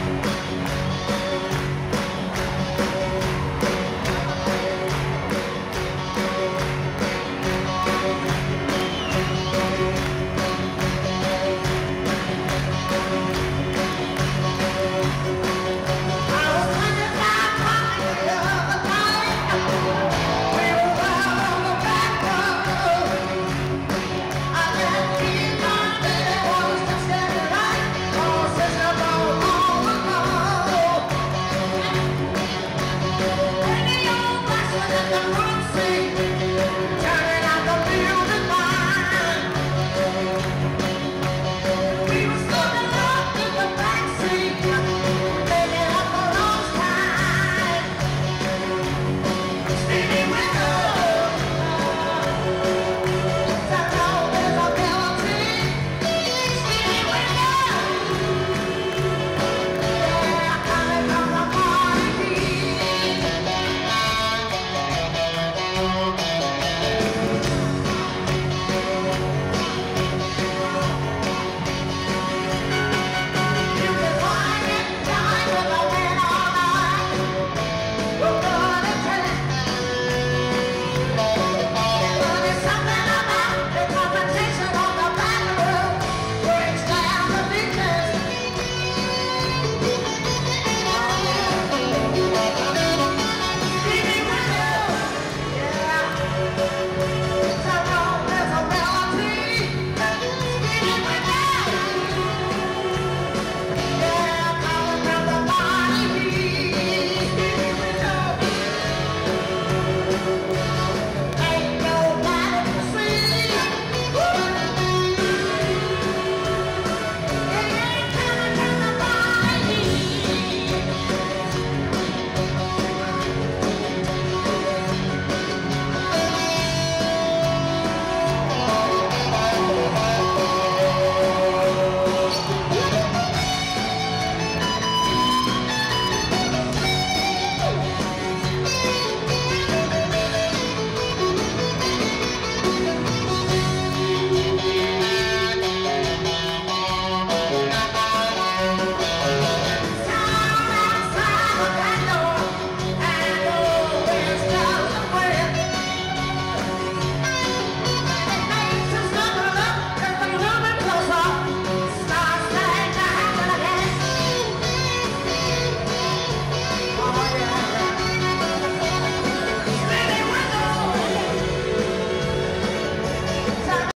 Bye.